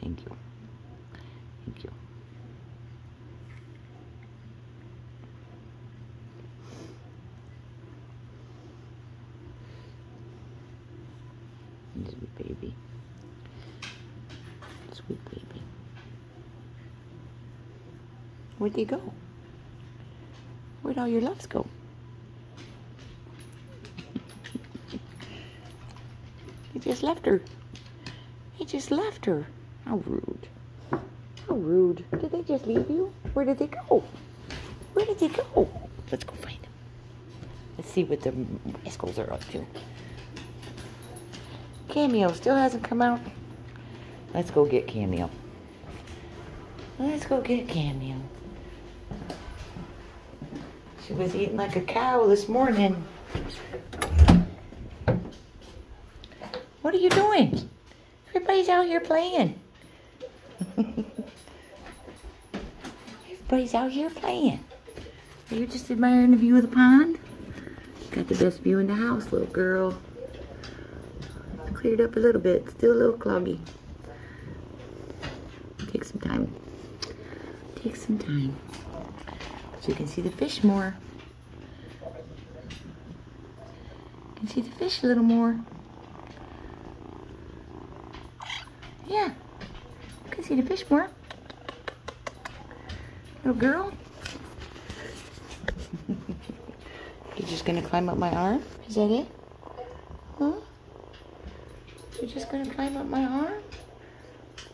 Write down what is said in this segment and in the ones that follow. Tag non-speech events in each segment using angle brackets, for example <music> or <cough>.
Thank you. Thank you. Sweet baby. Sweet baby. Where'd they go? Where'd all your loves go? <laughs> He just left her. He just left her. How rude. How rude. Did they just leave you? Where did they go? Where did they go? Let's go find them. Let's see what the rascals are up to. Cameo still hasn't come out. Let's go get Cameo. Let's go get Cameo. She was eating like a cow this morning. What are you doing? Everybody's out here playing. Everybody's out here playing. Are you just admiring the view of the pond? Got the best view in the house, little girl. Cleared up a little bit. Still a little cloggy. Take some time. Take some time. So you can see the fish more. You can see the fish a little more. Yeah. You can see the fish more. Little girl. <laughs> You're just gonna climb up my arm? Is that it? Huh? You're just gonna climb up my arm?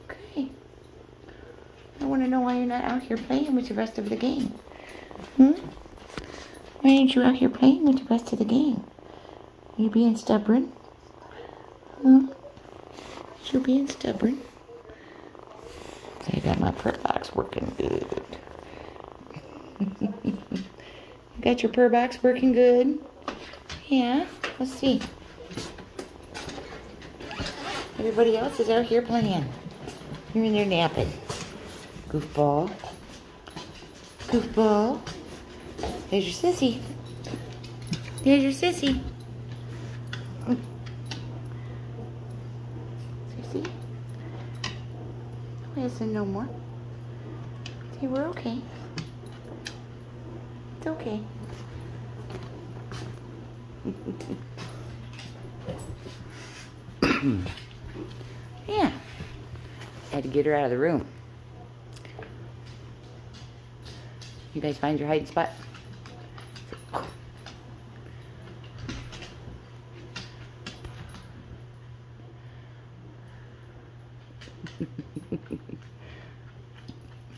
Okay. I wanna know why you're not out here playing with the rest of the game. Hmm? Why aren't you out here playing with the rest of the game? You being stubborn? Hmm? You being stubborn? I got my purr box working good. You got your purr box working good? Yeah, let's see. Everybody else is out here playing. You're in there napping. Goofball. Goofball. There's your sissy. There's your sissy. Sissy? Oh, isn't no more. See, we're okay. It's okay. <coughs> yeah. I Had to get her out of the room. You guys find your hiding spot? <laughs>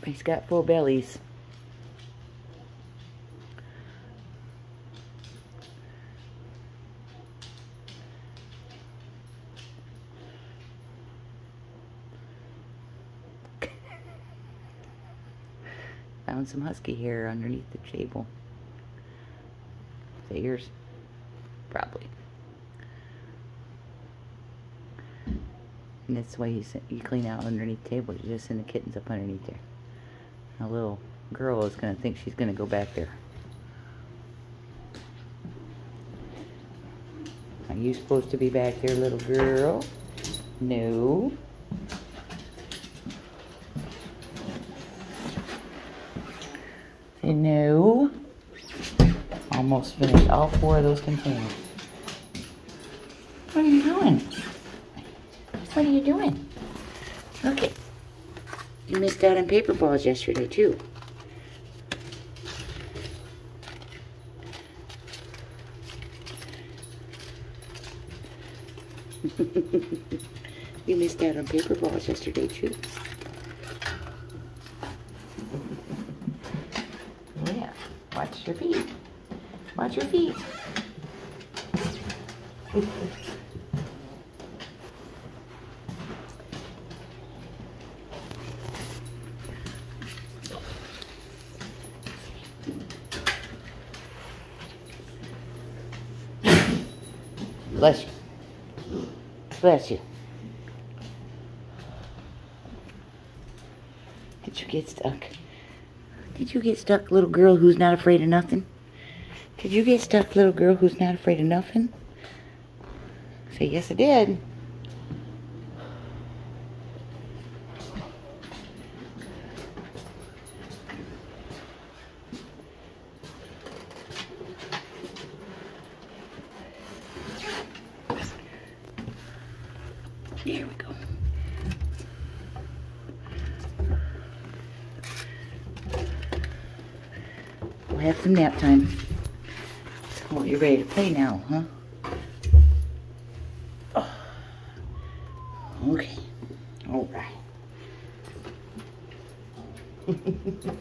He's got full bellies. Found some husky hair underneath the table. Is that yours? Probably. And that's why you, you clean out underneath the table. You just send the kittens up underneath there. A little girl is going to think she's going to go back there. Are you supposed to be back there, little girl? No. No. Almost finished all four of those containers. What are you doing? What are you doing? Okay. You missed out on paper balls yesterday, too. <laughs> you missed out on paper balls yesterday, too. Yeah. Watch your feet. Watch your feet. Bless you. Bless you. Did you get stuck? Did you get stuck, little girl who's not afraid of nothing? Did you get stuck, little girl who's not afraid of nothing? Say, yes, I did. There we go. Have some nap time. Oh, you're ready to play now, huh? Oh. Okay. All right. <laughs>